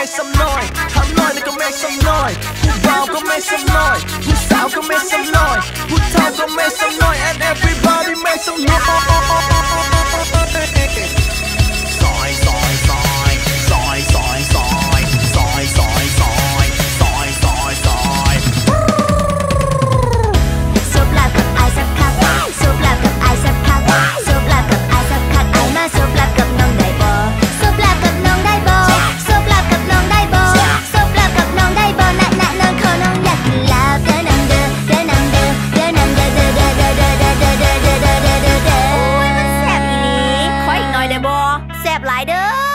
make some noise. Hà Nội này có make some noise. Phú Bảo có make some noise. Phú Sảo có make some noise. Phú Thọ có make some noise. And everybody make some noise. 来得。